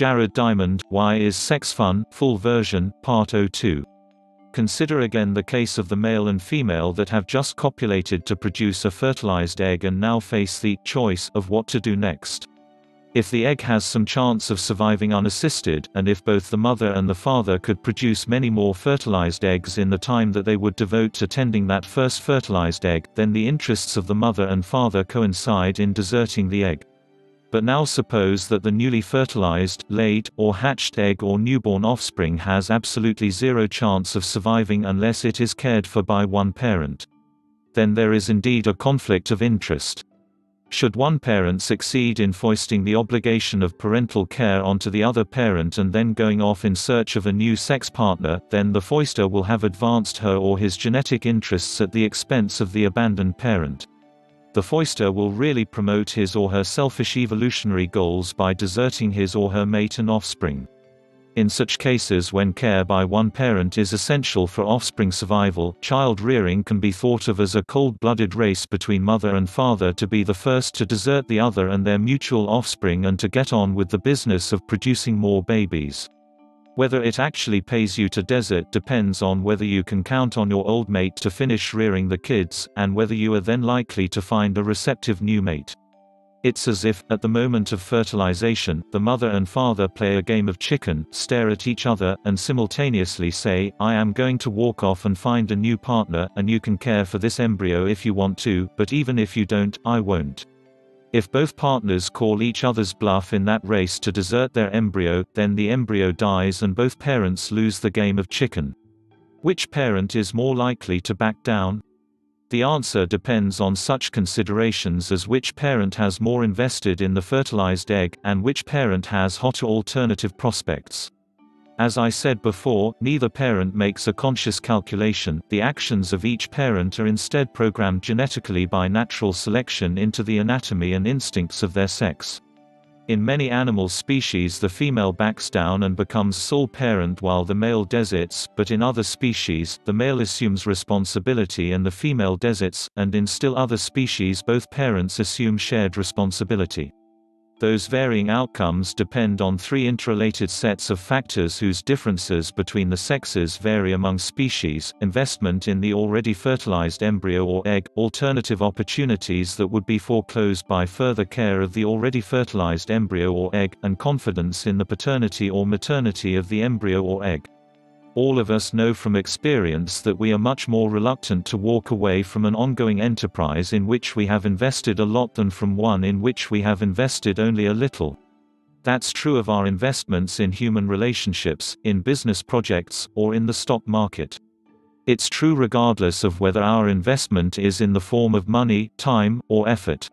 Jared Diamond, Why is Sex Fun? Full version, Part 02. Consider again the case of the male and female that have just copulated to produce a fertilized egg and now face the choice of what to do next. If the egg has some chance of surviving unassisted, and if both the mother and the father could produce many more fertilized eggs in the time that they would devote to tending that first fertilized egg, then the interests of the mother and father coincide in deserting the egg. But now suppose that the newly fertilized, laid, or hatched egg or newborn offspring has absolutely zero chance of surviving unless it is cared for by one parent. Then there is indeed a conflict of interest. Should one parent succeed in foisting the obligation of parental care onto the other parent and then going off in search of a new sex partner, then the foister will have advanced her or his genetic interests at the expense of the abandoned parent. The foister will really promote his or her selfish evolutionary goals by deserting his or her mate and offspring. In such cases when care by one parent is essential for offspring survival, child rearing can be thought of as a cold-blooded race between mother and father to be the first to desert the other and their mutual offspring and to get on with the business of producing more babies. Whether it actually pays you to desert depends on whether you can count on your old mate to finish rearing the kids, and whether you are then likely to find a receptive new mate. It's as if, at the moment of fertilization, the mother and father play a game of chicken, stare at each other, and simultaneously say, I am going to walk off and find a new partner, and you can care for this embryo if you want to, but even if you don't, I won't. If both partners call each other's bluff in that race to desert their embryo, then the embryo dies and both parents lose the game of chicken. Which parent is more likely to back down? The answer depends on such considerations as which parent has more invested in the fertilized egg, and which parent has hotter alternative prospects. As I said before, neither parent makes a conscious calculation, the actions of each parent are instead programmed genetically by natural selection into the anatomy and instincts of their sex. In many animal species the female backs down and becomes sole parent while the male deserts, but in other species, the male assumes responsibility and the female deserts, and in still other species both parents assume shared responsibility. Those varying outcomes depend on three interrelated sets of factors whose differences between the sexes vary among species, investment in the already fertilized embryo or egg, alternative opportunities that would be foreclosed by further care of the already fertilized embryo or egg, and confidence in the paternity or maternity of the embryo or egg. All of us know from experience that we are much more reluctant to walk away from an ongoing enterprise in which we have invested a lot than from one in which we have invested only a little. That's true of our investments in human relationships, in business projects, or in the stock market. It's true regardless of whether our investment is in the form of money, time, or effort.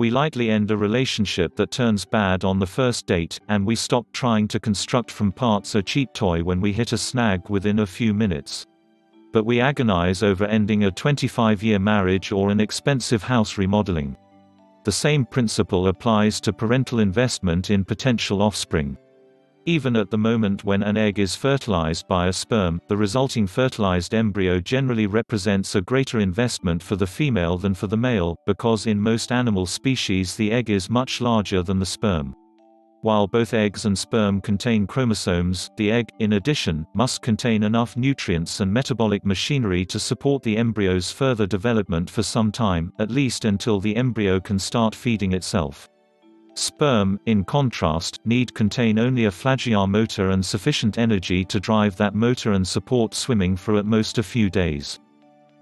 We lightly end a relationship that turns bad on the first date, and we stop trying to construct from parts a cheap toy when we hit a snag within a few minutes. But we agonize over ending a 25-year marriage or an expensive house remodeling. The same principle applies to parental investment in potential offspring. Even at the moment when an egg is fertilized by a sperm, the resulting fertilized embryo generally represents a greater investment for the female than for the male, because in most animal species the egg is much larger than the sperm. While both eggs and sperm contain chromosomes, the egg, in addition, must contain enough nutrients and metabolic machinery to support the embryo's further development for some time, at least until the embryo can start feeding itself. Sperm, in contrast, need contain only a flagellar motor and sufficient energy to drive that motor and support swimming for at most a few days.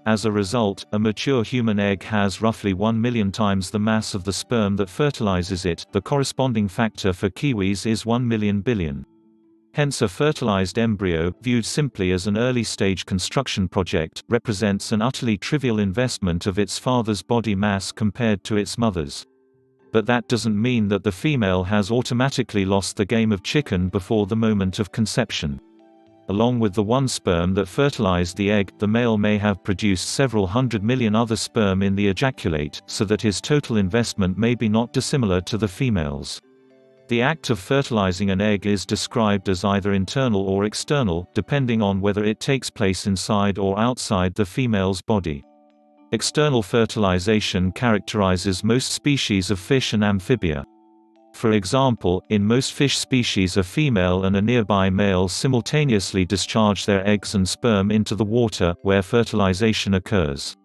As a result, a mature human egg has roughly 1 million times the mass of the sperm that fertilizes it, the corresponding factor for kiwis is 1 million billion. Hence a fertilized embryo, viewed simply as an early-stage construction project, represents an utterly trivial investment of its father's body mass compared to its mother's but that doesn't mean that the female has automatically lost the game of chicken before the moment of conception. Along with the one sperm that fertilized the egg, the male may have produced several hundred million other sperm in the ejaculate, so that his total investment may be not dissimilar to the female's. The act of fertilizing an egg is described as either internal or external, depending on whether it takes place inside or outside the female's body. External fertilization characterizes most species of fish and amphibia. For example, in most fish species a female and a nearby male simultaneously discharge their eggs and sperm into the water, where fertilization occurs.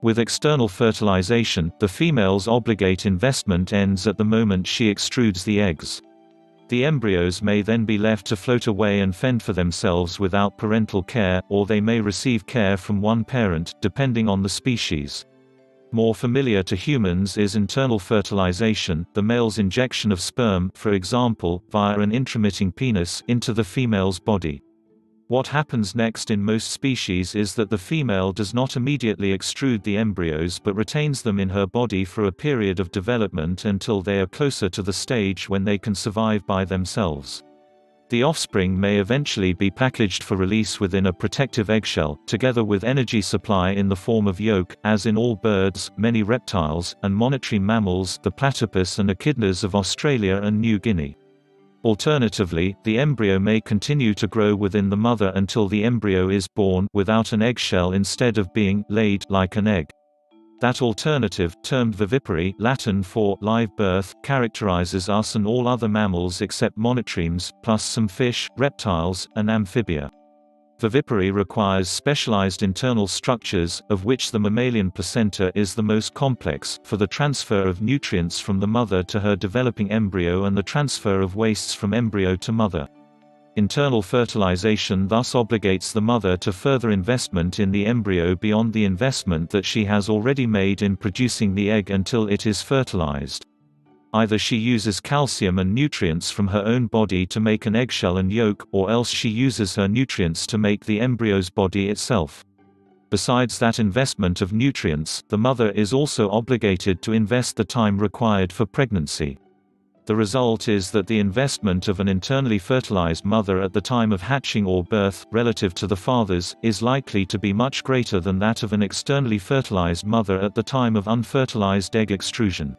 With external fertilization, the female's obligate investment ends at the moment she extrudes the eggs. The embryos may then be left to float away and fend for themselves without parental care, or they may receive care from one parent, depending on the species. More familiar to humans is internal fertilization, the male's injection of sperm, for example, via an intromittent penis, into the female's body. What happens next in most species is that the female does not immediately extrude the embryos but retains them in her body for a period of development until they are closer to the stage when they can survive by themselves. The offspring may eventually be packaged for release within a protective eggshell, together with energy supply in the form of yolk, as in all birds, many reptiles, and monotreme mammals the platypus and echidnas of Australia and New Guinea. Alternatively, the embryo may continue to grow within the mother until the embryo is born without an eggshell instead of being laid like an egg. That alternative, termed vivipary Latin for live birth, characterizes us and all other mammals except monotremes, plus some fish, reptiles, and amphibia. Vivipary requires specialized internal structures, of which the mammalian placenta is the most complex, for the transfer of nutrients from the mother to her developing embryo and the transfer of wastes from embryo to mother. Internal fertilization thus obligates the mother to further investment in the embryo beyond the investment that she has already made in producing the egg until it is fertilized. Either she uses calcium and nutrients from her own body to make an eggshell and yolk, or else she uses her nutrients to make the embryo's body itself. Besides that investment of nutrients, the mother is also obligated to invest the time required for pregnancy. The result is that the investment of an internally fertilized mother at the time of hatching or birth, relative to the father's, is likely to be much greater than that of an externally fertilized mother at the time of unfertilized egg extrusion.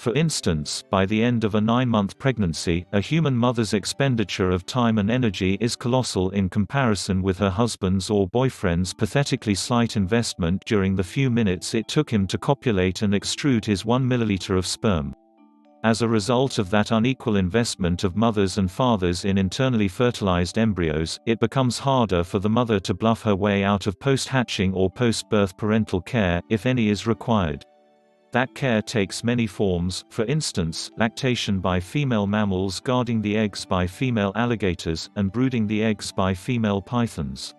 For instance, by the end of a nine-month pregnancy, a human mother's expenditure of time and energy is colossal in comparison with her husband's or boyfriend's pathetically slight investment during the few minutes it took him to copulate and extrude his 1 milliliter of sperm. As a result of that unequal investment of mothers and fathers in internally fertilized embryos, it becomes harder for the mother to bluff her way out of post-hatching or post-birth parental care, if any is required. That care takes many forms, for instance, lactation by female mammals guarding the eggs by female alligators, and brooding the eggs by female pythons.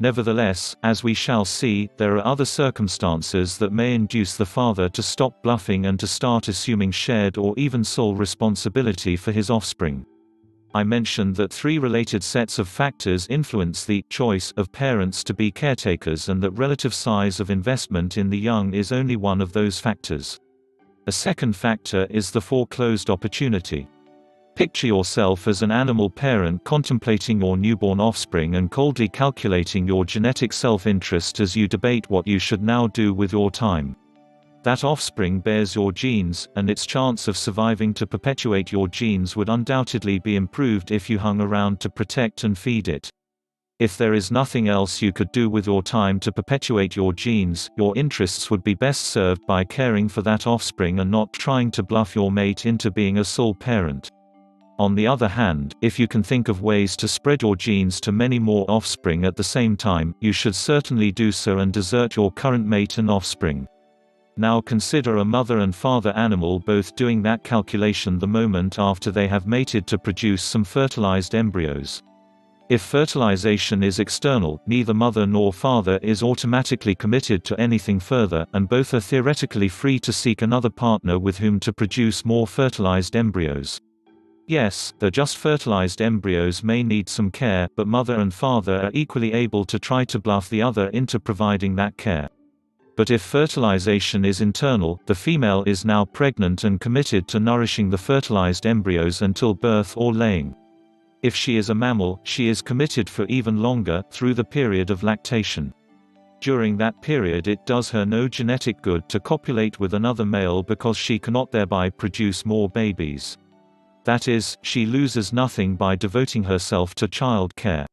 Nevertheless, as we shall see, there are other circumstances that may induce the father to stop bluffing and to start assuming shared or even sole responsibility for his offspring. I mentioned that three related sets of factors influence the choice of parents to be caretakers and that relative size of investment in the young is only one of those factors. A second factor is the foreclosed opportunity. Picture yourself as an animal parent contemplating your newborn offspring and coldly calculating your genetic self-interest as you debate what you should now do with your time. That offspring bears your genes, and its chance of surviving to perpetuate your genes would undoubtedly be improved if you hung around to protect and feed it. If there is nothing else you could do with your time to perpetuate your genes, your interests would be best served by caring for that offspring and not trying to bluff your mate into being a sole parent. On the other hand, if you can think of ways to spread your genes to many more offspring at the same time, you should certainly do so and desert your current mate and offspring. Now consider a mother and father animal both doing that calculation the moment after they have mated to produce some fertilized embryos. If fertilization is external, neither mother nor father is automatically committed to anything further, and both are theoretically free to seek another partner with whom to produce more fertilized embryos. Yes, the just fertilized embryos may need some care, but mother and father are equally able to try to bluff the other into providing that care. But if fertilization is internal, the female is now pregnant and committed to nourishing the fertilized embryos until birth or laying. If she is a mammal, she is committed for even longer, through the period of lactation. During that period it does her no genetic good to copulate with another male because she cannot thereby produce more babies. That is, she loses nothing by devoting herself to child care.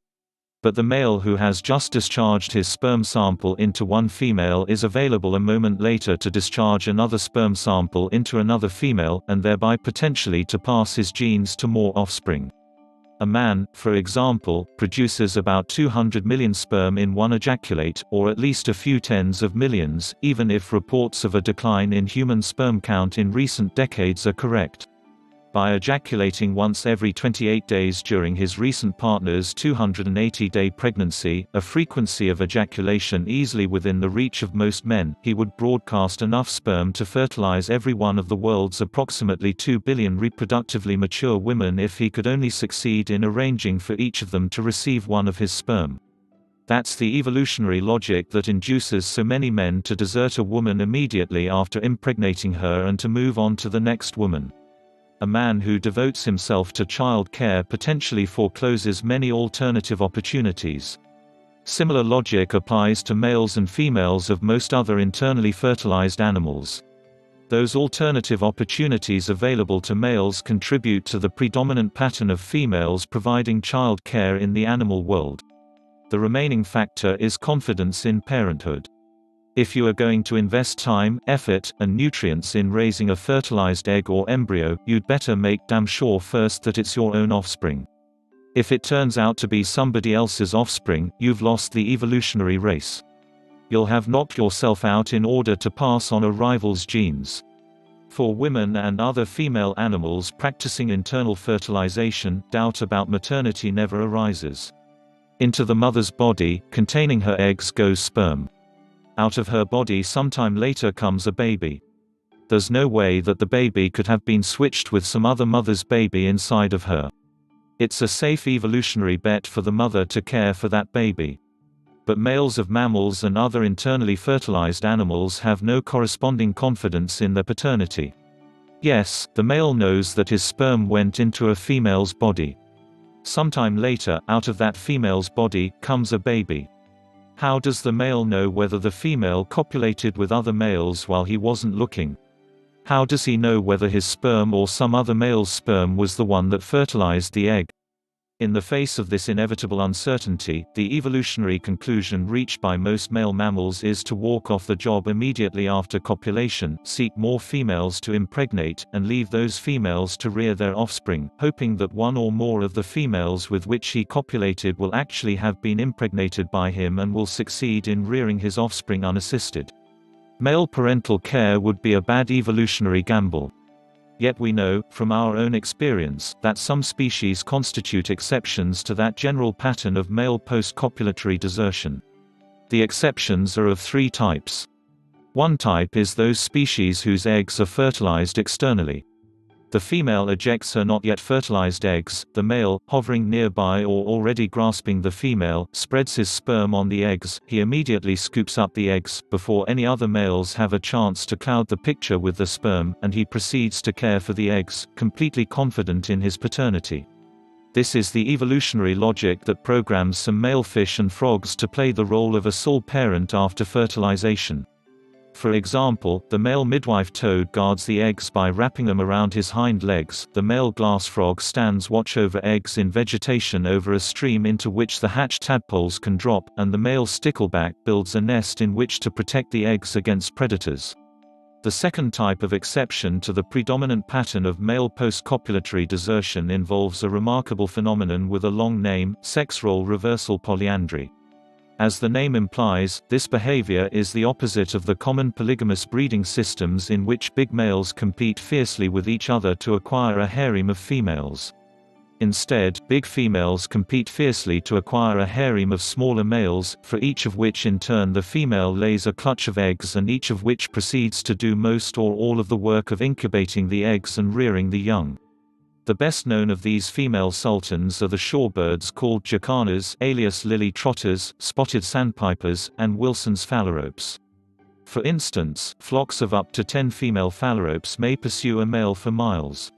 But the male who has just discharged his sperm sample into one female is available a moment later to discharge another sperm sample into another female, and thereby potentially to pass his genes to more offspring. A man, for example, produces about 200 million sperm in one ejaculate, or at least a few tens of millions, even if reports of a decline in human sperm count in recent decades are correct by ejaculating once every 28 days during his recent partner's 280-day pregnancy, a frequency of ejaculation easily within the reach of most men, he would broadcast enough sperm to fertilize every one of the world's approximately 2 billion reproductively mature women if he could only succeed in arranging for each of them to receive one of his sperm. That's the evolutionary logic that induces so many men to desert a woman immediately after impregnating her and to move on to the next woman. A man who devotes himself to child care potentially forecloses many alternative opportunities. Similar logic applies to males and females of most other internally fertilized animals. Those alternative opportunities available to males contribute to the predominant pattern of females providing child care in the animal world. The remaining factor is confidence in parenthood. If you are going to invest time, effort, and nutrients in raising a fertilized egg or embryo, you'd better make damn sure first that it's your own offspring. If it turns out to be somebody else's offspring, you've lost the evolutionary race. You'll have knocked yourself out in order to pass on a rival's genes. For women and other female animals practicing internal fertilization, doubt about maternity never arises. Into the mother's body, containing her eggs goes sperm. Out of her body sometime later comes a baby. There's no way that the baby could have been switched with some other mother's baby inside of her. It's a safe evolutionary bet for the mother to care for that baby. But males of mammals and other internally fertilized animals have no corresponding confidence in their paternity. Yes, the male knows that his sperm went into a female's body. Sometime later, out of that female's body, comes a baby. How does the male know whether the female copulated with other males while he wasn't looking? How does he know whether his sperm or some other male's sperm was the one that fertilized the egg? In the face of this inevitable uncertainty, the evolutionary conclusion reached by most male mammals is to walk off the job immediately after copulation, seek more females to impregnate, and leave those females to rear their offspring, hoping that one or more of the females with which he copulated will actually have been impregnated by him and will succeed in rearing his offspring unassisted. Male parental care would be a bad evolutionary gamble. Yet we know, from our own experience, that some species constitute exceptions to that general pattern of male post-copulatory desertion. The exceptions are of three types. One type is those species whose eggs are fertilized externally. The female ejects her not yet fertilized eggs, the male, hovering nearby or already grasping the female, spreads his sperm on the eggs, he immediately scoops up the eggs, before any other males have a chance to cloud the picture with the sperm, and he proceeds to care for the eggs, completely confident in his paternity. This is the evolutionary logic that programs some male fish and frogs to play the role of a sole parent after fertilization. For example, the male midwife toad guards the eggs by wrapping them around his hind legs, the male glass frog stands watch over eggs in vegetation over a stream into which the hatched tadpoles can drop, and the male stickleback builds a nest in which to protect the eggs against predators. The second type of exception to the predominant pattern of male post-copulatory desertion involves a remarkable phenomenon with a long name, sex role reversal polyandry. As the name implies, this behavior is the opposite of the common polygamous breeding systems in which big males compete fiercely with each other to acquire a harem of females. Instead, big females compete fiercely to acquire a harem of smaller males, for each of which in turn the female lays a clutch of eggs and each of which proceeds to do most or all of the work of incubating the eggs and rearing the young. The best known of these female sultans are the shorebirds called jacanas alias lily trotters, spotted sandpipers, and Wilson's phalaropes. For instance, flocks of up to 10 female phalaropes may pursue a male for miles.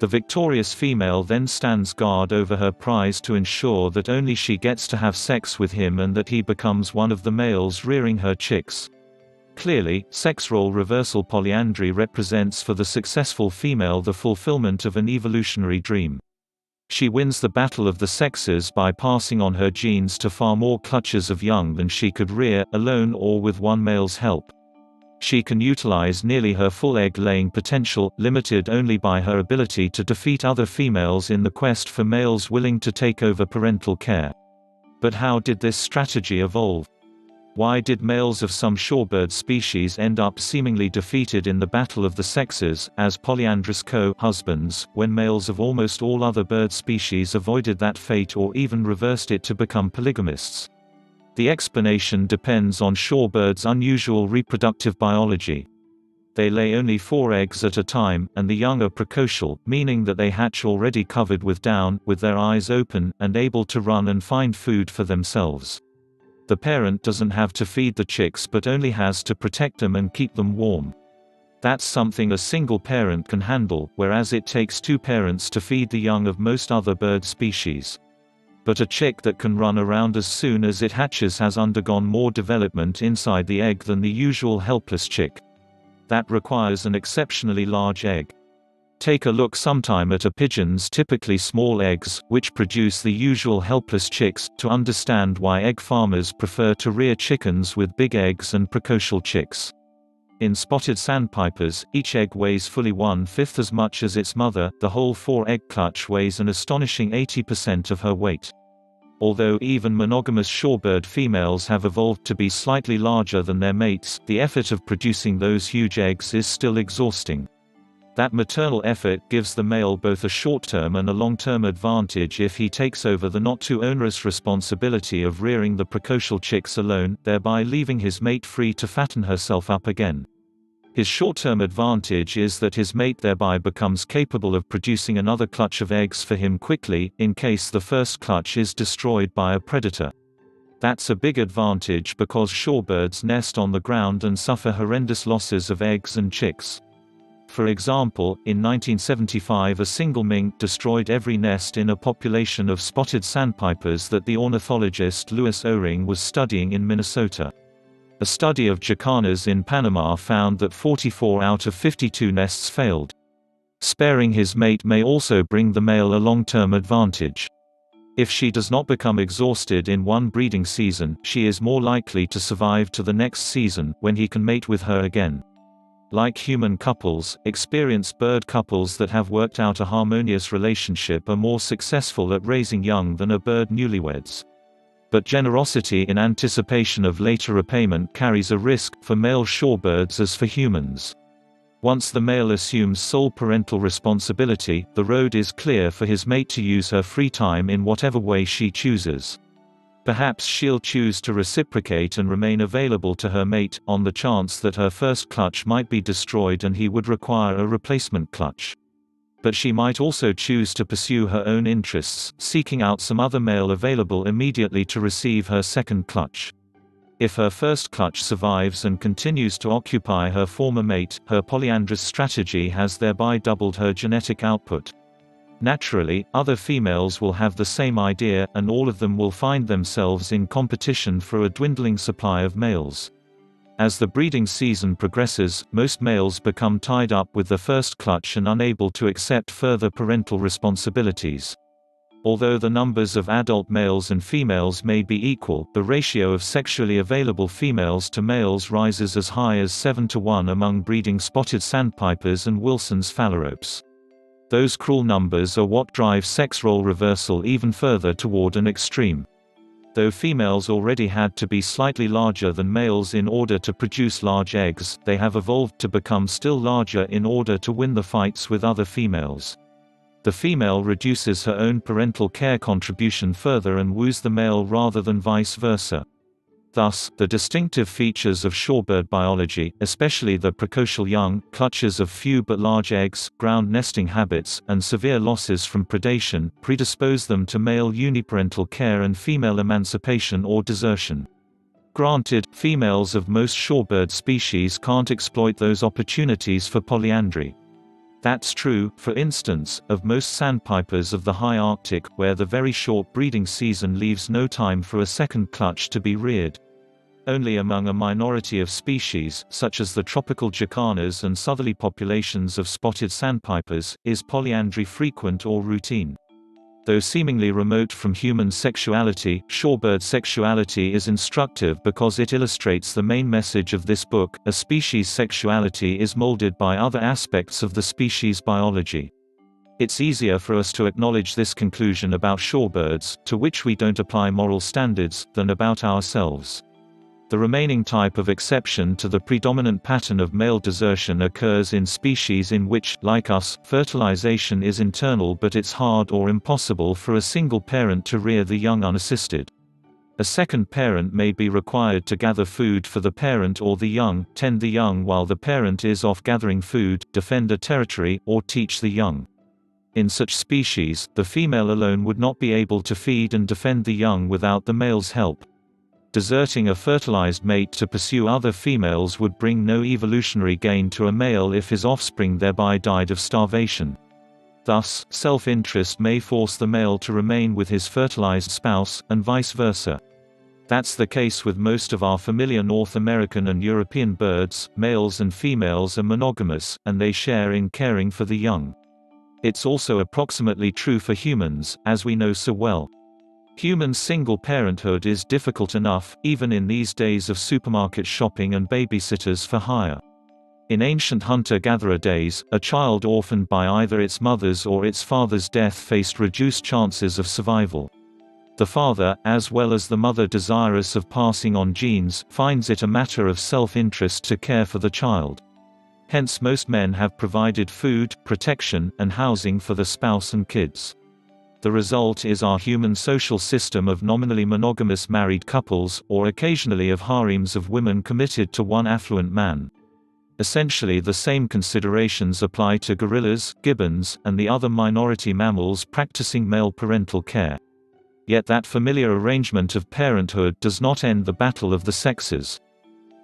The victorious female then stands guard over her prize to ensure that only she gets to have sex with him and that he becomes one of the males rearing her chicks. Clearly, sex role reversal polyandry represents for the successful female the fulfillment of an evolutionary dream. She wins the battle of the sexes by passing on her genes to far more clutches of young than she could rear, alone or with one male's help. She can utilize nearly her full egg-laying potential, limited only by her ability to defeat other females in the quest for males willing to take over parental care. But how did this strategy evolve? Why did males of some shorebird species end up seemingly defeated in the battle of the sexes, as polyandrous co-husbands, when males of almost all other bird species avoided that fate or even reversed it to become polygamists? The explanation depends on shorebirds' unusual reproductive biology. They lay only four eggs at a time, and the young are precocial, meaning that they hatch already covered with down, with their eyes open, and able to run and find food for themselves. The parent doesn't have to feed the chicks but only has to protect them and keep them warm. That's something a single parent can handle, whereas it takes two parents to feed the young of most other bird species but a chick that can run around as soon as it hatches has undergone more development inside the egg than the usual helpless chick. That requires an exceptionally large egg. Take a look sometime at a pigeon's typically small eggs, which produce the usual helpless chicks, to understand why egg farmers prefer to rear chickens with big eggs and precocial chicks. In spotted sandpipers, each egg weighs fully one-fifth as much as its mother, the whole four-egg clutch weighs an astonishing 80% of her weight. Although even monogamous shorebird females have evolved to be slightly larger than their mates, the effort of producing those huge eggs is still exhausting. That maternal effort gives the male both a short-term and a long-term advantage if he takes over the not-too-onerous responsibility of rearing the precocial chicks alone, thereby leaving his mate free to fatten herself up again. His short-term advantage is that his mate thereby becomes capable of producing another clutch of eggs for him quickly, in case the first clutch is destroyed by a predator. That's a big advantage because shorebirds nest on the ground and suffer horrendous losses of eggs and chicks. For example, in 1975 a single mink destroyed every nest in a population of spotted sandpipers that the ornithologist Lewis Oring was studying in Minnesota. A study of jacanas in Panama found that 44 out of 52 nests failed. Sparing his mate may also bring the male a long-term advantage. If she does not become exhausted in one breeding season, she is more likely to survive to the next season, when he can mate with her again. Like human couples, experienced bird couples that have worked out a harmonious relationship are more successful at raising young than are bird newlyweds. But generosity in anticipation of later repayment carries a risk, for male shorebirds as for humans. Once the male assumes sole parental responsibility, the road is clear for his mate to use her free time in whatever way she chooses. Perhaps she'll choose to reciprocate and remain available to her mate, on the chance that her first clutch might be destroyed and he would require a replacement clutch but she might also choose to pursue her own interests, seeking out some other male available immediately to receive her second clutch. If her first clutch survives and continues to occupy her former mate, her polyandrous strategy has thereby doubled her genetic output. Naturally, other females will have the same idea, and all of them will find themselves in competition for a dwindling supply of males. As the breeding season progresses, most males become tied up with the first clutch and unable to accept further parental responsibilities. Although the numbers of adult males and females may be equal, the ratio of sexually available females to males rises as high as 7 to 1 among breeding spotted sandpipers and Wilson's phalaropes. Those cruel numbers are what drive sex role reversal even further toward an extreme. Though females already had to be slightly larger than males in order to produce large eggs, they have evolved to become still larger in order to win the fights with other females. The female reduces her own parental care contribution further and woos the male rather than vice versa. Thus, the distinctive features of shorebird biology, especially the precocial young, clutches of few but large eggs, ground nesting habits, and severe losses from predation, predispose them to male uniparental care and female emancipation or desertion. Granted, females of most shorebird species can't exploit those opportunities for polyandry. That's true, for instance, of most sandpipers of the high Arctic, where the very short breeding season leaves no time for a second clutch to be reared. Only among a minority of species, such as the tropical jacanas and southerly populations of spotted sandpipers, is polyandry frequent or routine. Though seemingly remote from human sexuality, shorebird sexuality is instructive because it illustrates the main message of this book, a species' sexuality is molded by other aspects of the species' biology. It's easier for us to acknowledge this conclusion about shorebirds, to which we don't apply moral standards, than about ourselves. The remaining type of exception to the predominant pattern of male desertion occurs in species in which, like us, fertilization is internal but it's hard or impossible for a single parent to rear the young unassisted. A second parent may be required to gather food for the parent or the young, tend the young while the parent is off gathering food, defend a territory, or teach the young. In such species, the female alone would not be able to feed and defend the young without the male's help. Deserting a fertilized mate to pursue other females would bring no evolutionary gain to a male if his offspring thereby died of starvation. Thus, self-interest may force the male to remain with his fertilized spouse, and vice versa. That's the case with most of our familiar North American and European birds, males and females are monogamous, and they share in caring for the young. It's also approximately true for humans, as we know so well. Human single parenthood is difficult enough, even in these days of supermarket shopping and babysitters for hire. In ancient hunter-gatherer days, a child orphaned by either its mother's or its father's death faced reduced chances of survival. The father, as well as the mother desirous of passing on genes, finds it a matter of self-interest to care for the child. Hence most men have provided food, protection, and housing for the spouse and kids. The result is our human social system of nominally monogamous married couples, or occasionally of harems of women committed to one affluent man. Essentially the same considerations apply to gorillas, gibbons, and the other minority mammals practicing male parental care. Yet that familiar arrangement of parenthood does not end the battle of the sexes.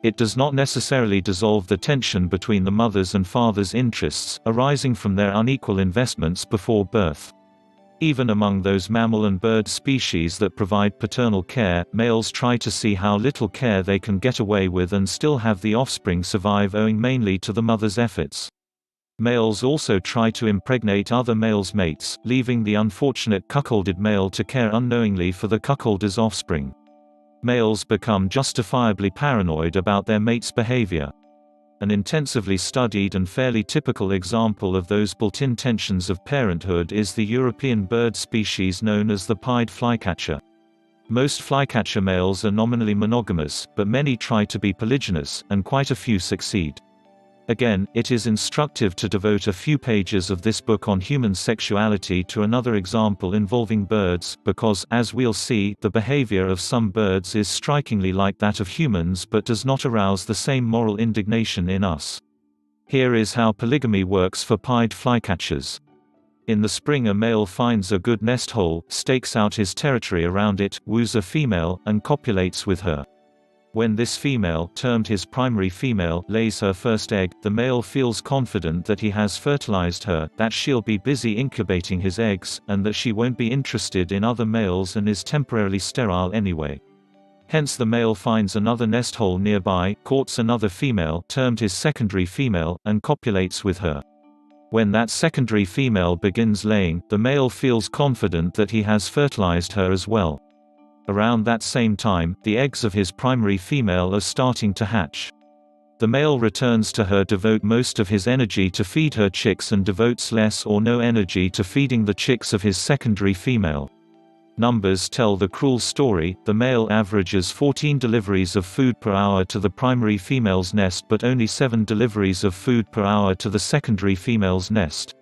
It does not necessarily dissolve the tension between the mother's and father's interests, arising from their unequal investments before birth. Even among those mammal and bird species that provide paternal care, males try to see how little care they can get away with and still have the offspring survive owing mainly to the mother's efforts. Males also try to impregnate other males' mates, leaving the unfortunate cuckolded male to care unknowingly for the cuckolder's offspring. Males become justifiably paranoid about their mate's behavior. An intensively studied and fairly typical example of those built-in tensions of parenthood is the European bird species known as the pied flycatcher. Most flycatcher males are nominally monogamous, but many try to be polygynous, and quite a few succeed. Again, it is instructive to devote a few pages of this book on human sexuality to another example involving birds, because, as we'll see, the behavior of some birds is strikingly like that of humans but does not arouse the same moral indignation in us. Here is how polygamy works for pied flycatchers. In the spring a male finds a good nest hole, stakes out his territory around it, woos a female, and copulates with her. When this female, termed his primary female, lays her first egg, the male feels confident that he has fertilized her, that she'll be busy incubating his eggs, and that she won't be interested in other males and is temporarily sterile anyway. Hence the male finds another nest hole nearby, courts another female, termed his secondary female, and copulates with her. When that secondary female begins laying, the male feels confident that he has fertilized her as well. Around that same time, the eggs of his primary female are starting to hatch. The male returns to her devote most of his energy to feed her chicks and devotes less or no energy to feeding the chicks of his secondary female. Numbers tell the cruel story, the male averages 14 deliveries of food per hour to the primary female's nest but only 7 deliveries of food per hour to the secondary female's nest.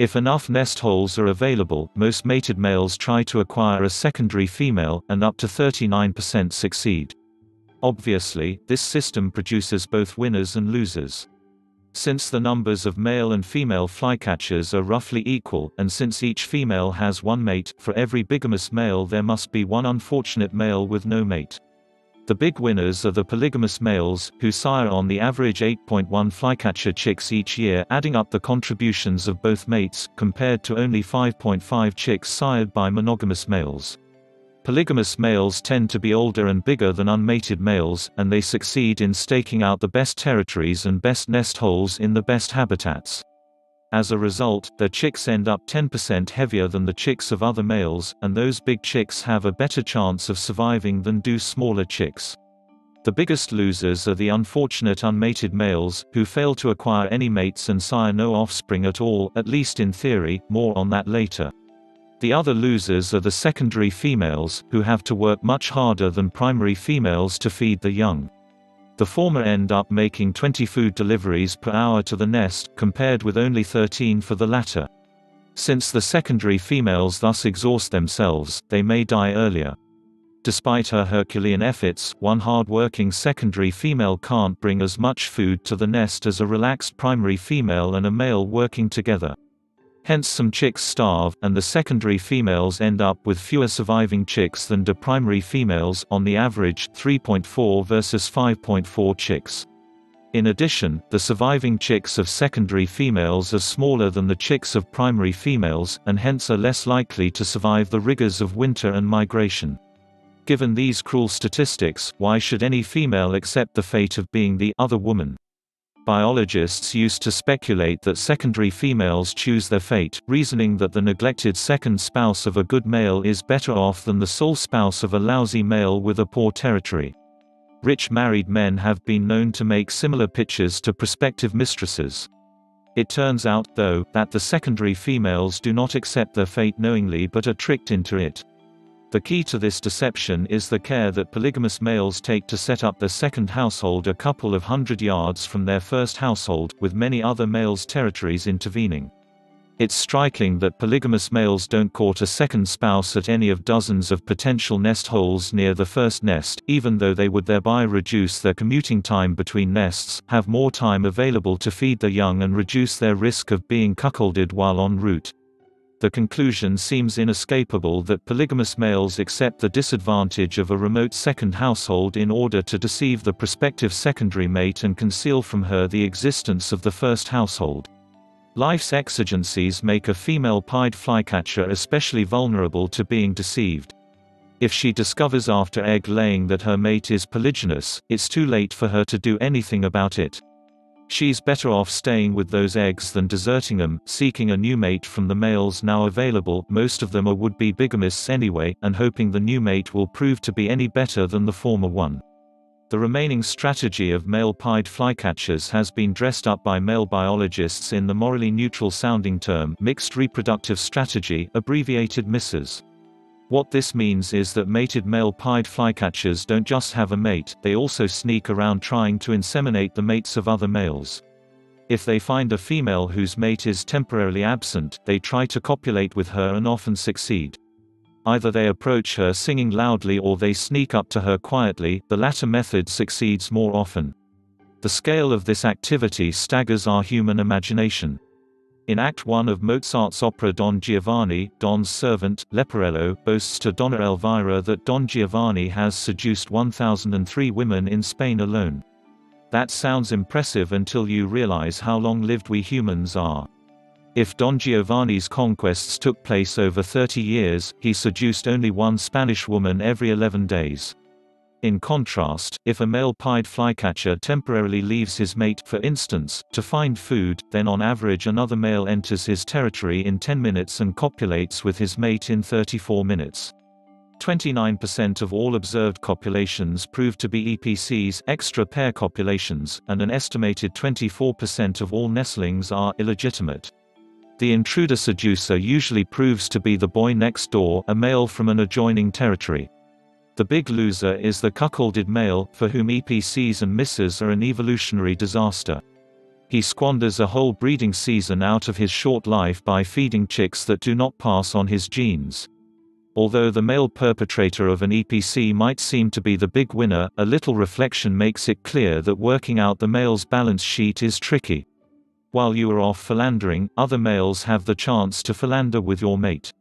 If enough nest holes are available, most mated males try to acquire a secondary female, and up to 39% succeed. Obviously, this system produces both winners and losers. Since the numbers of male and female flycatchers are roughly equal, and since each female has one mate, for every bigamous male there must be one unfortunate male with no mate. The big winners are the polygamous males, who sire on the average 8.1 flycatcher chicks each year adding up the contributions of both mates, compared to only 5.5 chicks sired by monogamous males. Polygamous males tend to be older and bigger than unmated males, and they succeed in staking out the best territories and best nest holes in the best habitats. As a result, their chicks end up 10% heavier than the chicks of other males, and those big chicks have a better chance of surviving than do smaller chicks. The biggest losers are the unfortunate unmated males, who fail to acquire any mates and sire no offspring at all, at least in theory, more on that later. The other losers are the secondary females, who have to work much harder than primary females to feed the young. The former end up making 20 food deliveries per hour to the nest, compared with only 13 for the latter. Since the secondary females thus exhaust themselves, they may die earlier. Despite her Herculean efforts, one hard-working secondary female can't bring as much food to the nest as a relaxed primary female and a male working together. Hence some chicks starve, and the secondary females end up with fewer surviving chicks than do primary females on the average 3.4 versus 5.4 chicks. In addition, the surviving chicks of secondary females are smaller than the chicks of primary females, and hence are less likely to survive the rigors of winter and migration. Given these cruel statistics, why should any female accept the fate of being the other woman? Biologists used to speculate that secondary females choose their fate, reasoning that the neglected second spouse of a good male is better off than the sole spouse of a lousy male with a poor territory. Rich married men have been known to make similar pitches to prospective mistresses. It turns out, though, that the secondary females do not accept their fate knowingly but are tricked into it. The key to this deception is the care that polygamous males take to set up their second household a couple of hundred yards from their first household, with many other males' territories intervening. It's striking that polygamous males don't court a second spouse at any of dozens of potential nest holes near the first nest, even though they would thereby reduce their commuting time between nests, have more time available to feed their young and reduce their risk of being cuckolded while en route the conclusion seems inescapable that polygamous males accept the disadvantage of a remote second household in order to deceive the prospective secondary mate and conceal from her the existence of the first household. Life's exigencies make a female pied flycatcher especially vulnerable to being deceived. If she discovers after egg laying that her mate is polygynous, it's too late for her to do anything about it. She's better off staying with those eggs than deserting them, seeking a new mate from the males now available most of them are would-be bigamists anyway, and hoping the new mate will prove to be any better than the former one. The remaining strategy of male pied flycatchers has been dressed up by male biologists in the morally neutral sounding term mixed reproductive strategy, abbreviated MISS. What this means is that mated male pied flycatchers don't just have a mate, they also sneak around trying to inseminate the mates of other males. If they find a female whose mate is temporarily absent, they try to copulate with her and often succeed. Either they approach her singing loudly or they sneak up to her quietly, the latter method succeeds more often. The scale of this activity staggers our human imagination. In Act 1 of Mozart's opera Don Giovanni, Don's servant, Leporello, boasts to Donna Elvira that Don Giovanni has seduced 1,003 women in Spain alone. That sounds impressive until you realize how long-lived we humans are. If Don Giovanni's conquests took place over 30 years, he seduced only one Spanish woman every 11 days. In contrast, if a male pied flycatcher temporarily leaves his mate for instance, to find food, then on average another male enters his territory in 10 minutes and copulates with his mate in 34 minutes. 29% of all observed copulations prove to be EPCs extra pair copulations, and an estimated 24% of all nestlings are illegitimate. The intruder seducer usually proves to be the boy next door a male from an adjoining territory. The big loser is the cuckolded male, for whom EPCs and misses are an evolutionary disaster. He squanders a whole breeding season out of his short life by feeding chicks that do not pass on his genes. Although the male perpetrator of an EPC might seem to be the big winner, a little reflection makes it clear that working out the male's balance sheet is tricky. While you are off philandering, other males have the chance to philander with your mate.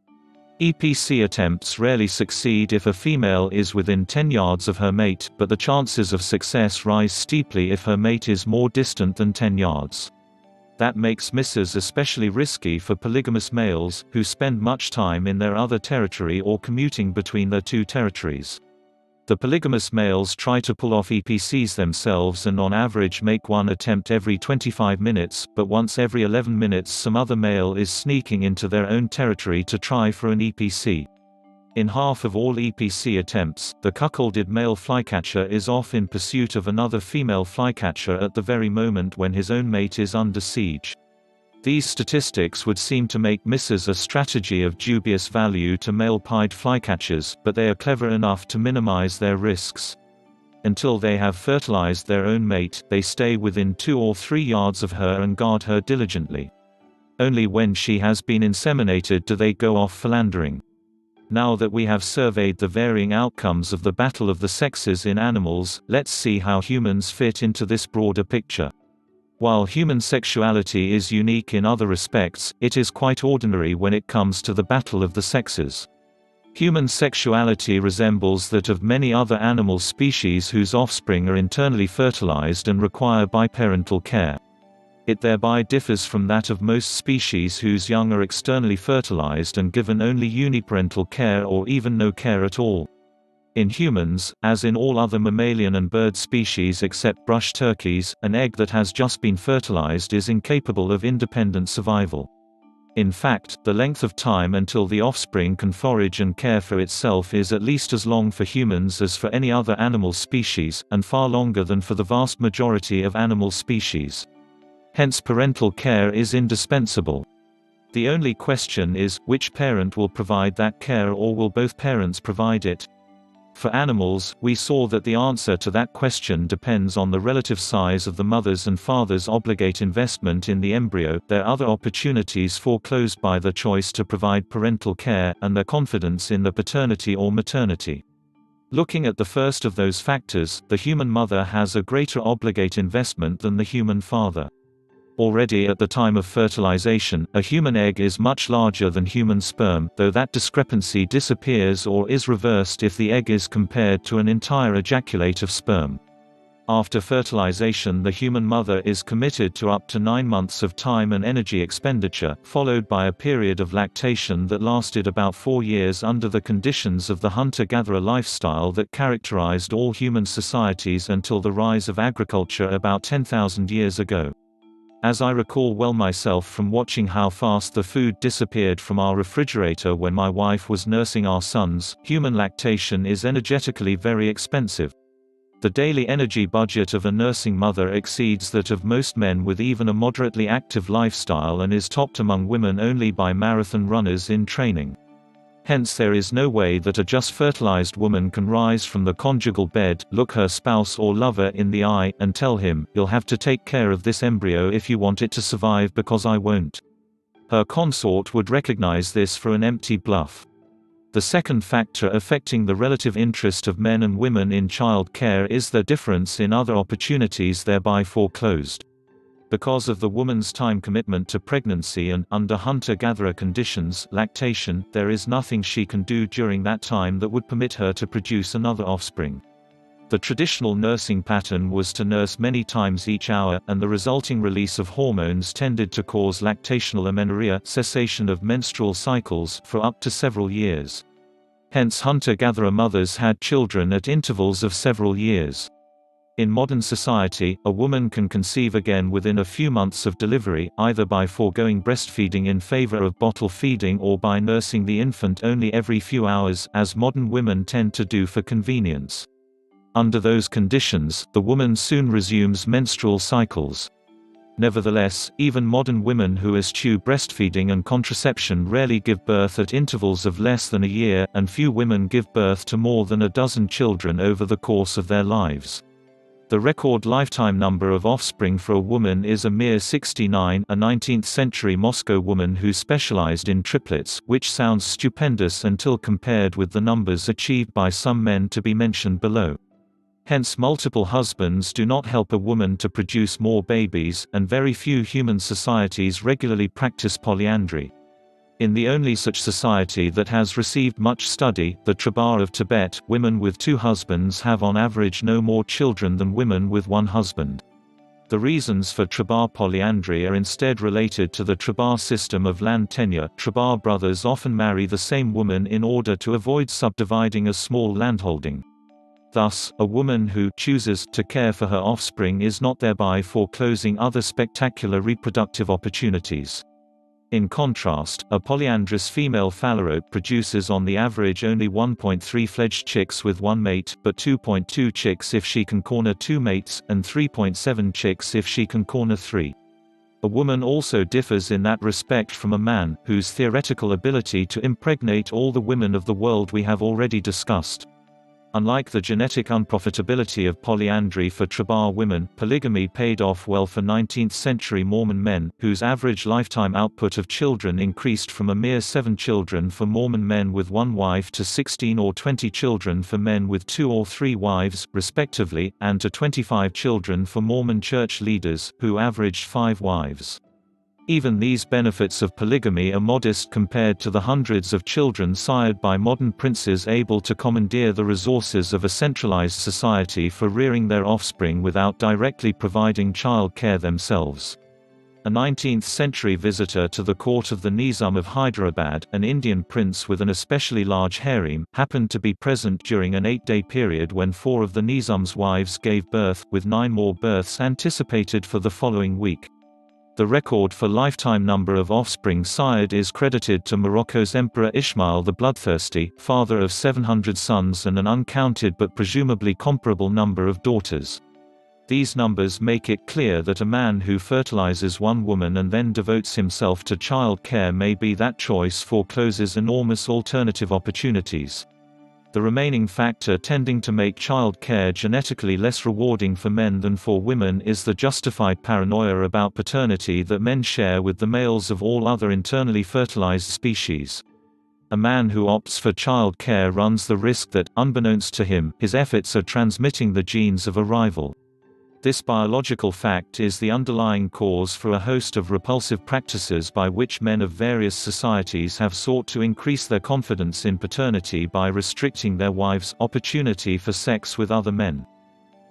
EPC attempts rarely succeed if a female is within 10 yards of her mate, but the chances of success rise steeply if her mate is more distant than 10 yards. That makes misses especially risky for polygamous males, who spend much time in their other territory or commuting between their two territories. The polygamous males try to pull off EPCs themselves and on average make one attempt every 25 minutes, but once every 11 minutes some other male is sneaking into their own territory to try for an EPC. In half of all EPC attempts, the cuckolded male flycatcher is off in pursuit of another female flycatcher at the very moment when his own mate is under siege. These statistics would seem to make misses a strategy of dubious value to male pied flycatchers, but they are clever enough to minimize their risks. Until they have fertilized their own mate, they stay within two or three yards of her and guard her diligently. Only when she has been inseminated do they go off philandering. Now that we have surveyed the varying outcomes of the battle of the sexes in animals, let's see how humans fit into this broader picture. While human sexuality is unique in other respects, it is quite ordinary when it comes to the battle of the sexes. Human sexuality resembles that of many other animal species whose offspring are internally fertilized and require biparental care. It thereby differs from that of most species whose young are externally fertilized and given only uniparental care or even no care at all. In humans, as in all other mammalian and bird species except brush turkeys, an egg that has just been fertilized is incapable of independent survival. In fact, the length of time until the offspring can forage and care for itself is at least as long for humans as for any other animal species, and far longer than for the vast majority of animal species. Hence parental care is indispensable. The only question is, which parent will provide that care or will both parents provide it? For animals, we saw that the answer to that question depends on the relative size of the mother's and father's obligate investment in the embryo, their other opportunities foreclosed by the choice to provide parental care, and their confidence in the paternity or maternity. Looking at the first of those factors, the human mother has a greater obligate investment than the human father. Already at the time of fertilization, a human egg is much larger than human sperm, though that discrepancy disappears or is reversed if the egg is compared to an entire ejaculate of sperm. After fertilization the human mother is committed to up to nine months of time and energy expenditure, followed by a period of lactation that lasted about four years under the conditions of the hunter-gatherer lifestyle that characterized all human societies until the rise of agriculture about 10,000 years ago. As I recall well myself from watching how fast the food disappeared from our refrigerator when my wife was nursing our sons, human lactation is energetically very expensive. The daily energy budget of a nursing mother exceeds that of most men with even a moderately active lifestyle and is topped among women only by marathon runners in training. Hence there is no way that a just fertilized woman can rise from the conjugal bed, look her spouse or lover in the eye, and tell him, you'll have to take care of this embryo if you want it to survive because I won't. Her consort would recognize this for an empty bluff. The second factor affecting the relative interest of men and women in child care is their difference in other opportunities thereby foreclosed. Because of the woman's time commitment to pregnancy and, under hunter-gatherer conditions, lactation, there is nothing she can do during that time that would permit her to produce another offspring. The traditional nursing pattern was to nurse many times each hour, and the resulting release of hormones tended to cause lactational amenorrhea cessation of menstrual cycles for up to several years. Hence hunter-gatherer mothers had children at intervals of several years. In modern society, a woman can conceive again within a few months of delivery, either by foregoing breastfeeding in favor of bottle feeding or by nursing the infant only every few hours, as modern women tend to do for convenience. Under those conditions, the woman soon resumes menstrual cycles. Nevertheless, even modern women who eschew breastfeeding and contraception rarely give birth at intervals of less than a year, and few women give birth to more than a dozen children over the course of their lives. The record lifetime number of offspring for a woman is a mere 69 a 19th-century Moscow woman who specialized in triplets, which sounds stupendous until compared with the numbers achieved by some men to be mentioned below. Hence multiple husbands do not help a woman to produce more babies, and very few human societies regularly practice polyandry. In the only such society that has received much study, the Tre-ba of Tibet, women with two husbands have on average no more children than women with one husband. The reasons for Tre-ba polyandry are instead related to the Tre-ba system of land tenure. Tre-ba brothers often marry the same woman in order to avoid subdividing a small landholding. Thus, a woman who chooses to care for her offspring is not thereby foreclosing other spectacular reproductive opportunities. In contrast, a polyandrous female phalarope produces on the average only 1.3 fledged chicks with one mate, but 2.2 chicks if she can corner two mates, and 3.7 chicks if she can corner three. A woman also differs in that respect from a man, whose theoretical ability to impregnate all the women of the world we have already discussed. Unlike the genetic unprofitability of polyandry for Tre-ba women, polygamy paid off well for 19th-century Mormon men, whose average lifetime output of children increased from a mere seven children for Mormon men with one wife to 16 or 20 children for men with two or three wives, respectively, and to 25 children for Mormon church leaders, who averaged five wives. Even these benefits of polygamy are modest compared to the hundreds of children sired by modern princes able to commandeer the resources of a centralized society for rearing their offspring without directly providing child care themselves. A 19th-century visitor to the court of the Nizam of Hyderabad, an Indian prince with an especially large harem, happened to be present during an eight-day period when four of the Nizam's wives gave birth, with nine more births anticipated for the following week. The record for lifetime number of offspring sired is credited to Morocco's Emperor Ismail the Bloodthirsty, father of 700 sons and an uncounted but presumably comparable number of daughters. These numbers make it clear that a man who fertilizes one woman and then devotes himself to child care may be that choice forecloses enormous alternative opportunities. The remaining factor tending to make child care genetically less rewarding for men than for women is the justified paranoia about paternity that men share with the males of all other internally fertilized species. A man who opts for child care runs the risk that, unbeknownst to him, his efforts are transmitting the genes of a rival. This biological fact is the underlying cause for a host of repulsive practices by which men of various societies have sought to increase their confidence in paternity by restricting their wives' opportunity for sex with other men.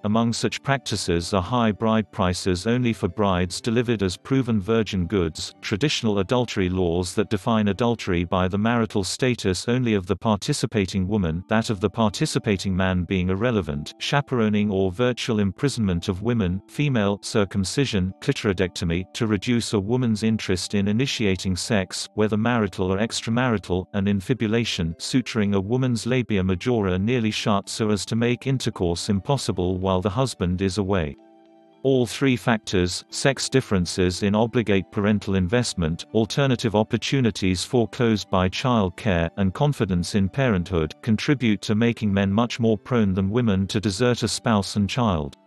Among such practices are high bride prices only for brides delivered as proven virgin goods, traditional adultery laws that define adultery by the marital status only of the participating woman that of the participating man being irrelevant, chaperoning or virtual imprisonment of women, female circumcision, clitoridectomy, to reduce a woman's interest in initiating sex, whether marital or extramarital, and infibulation suturing a woman's labia majora nearly shut so as to make intercourse impossible while the husband is away. All three factors, sex differences in obligate parental investment, alternative opportunities foreclosed by child care, and confidence in parenthood, contribute to making men much more prone than women to desert a spouse and child.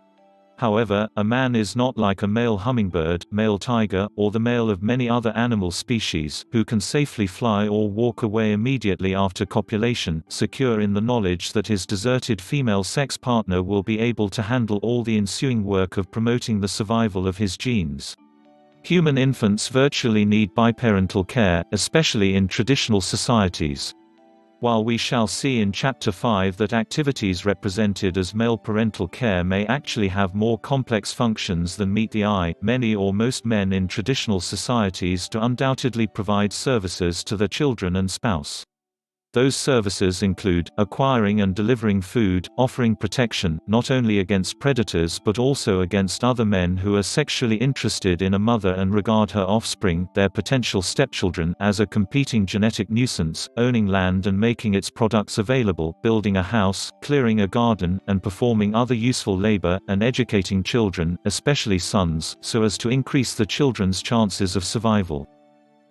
However, a man is not like a male hummingbird, male tiger, or the male of many other animal species, who can safely fly or walk away immediately after copulation, secure in the knowledge that his deserted female sex partner will be able to handle all the ensuing work of promoting the survival of his genes. Human infants virtually need biparental care, especially in traditional societies. While we shall see in Chapter 5 that activities represented as male parental care may actually have more complex functions than meet the eye, many or most men in traditional societies do undoubtedly provide services to their children and spouse. Those services include, acquiring and delivering food, offering protection, not only against predators but also against other men who are sexually interested in a mother and regard her offspring their potential stepchildren as a competing genetic nuisance, owning land and making its products available, building a house, clearing a garden, and performing other useful labor, and educating children, especially sons, so as to increase the children's chances of survival.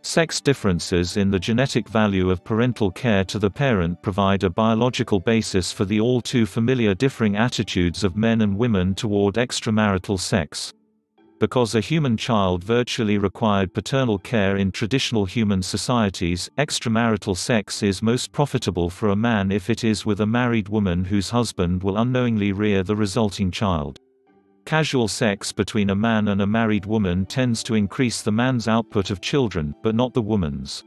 Sex differences in the genetic value of parental care to the parent provide a biological basis for the all too familiar differing attitudes of men and women toward extramarital sex. Because a human child virtually required paternal care in traditional human societies, extramarital sex is most profitable for a man if it is with a married woman whose husband will unknowingly rear the resulting child. Casual sex between a man and a married woman tends to increase the man's output of children, but not the woman's.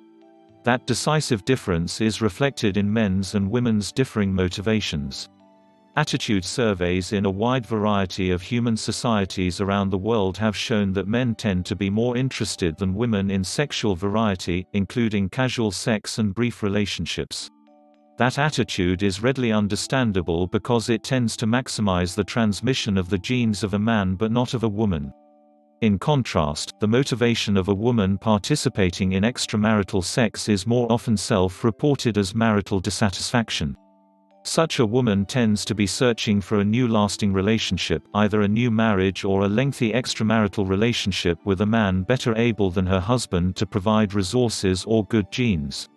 That decisive difference is reflected in men's and women's differing motivations. Attitude surveys in a wide variety of human societies around the world have shown that men tend to be more interested than women in sexual variety, including casual sex and brief relationships. That attitude is readily understandable because it tends to maximize the transmission of the genes of a man but not of a woman. In contrast, the motivation of a woman participating in extramarital sex is more often self-reported as marital dissatisfaction. Such a woman tends to be searching for a new lasting relationship, either a new marriage or a lengthy extramarital relationship with a man better able than her husband to provide resources or good genes.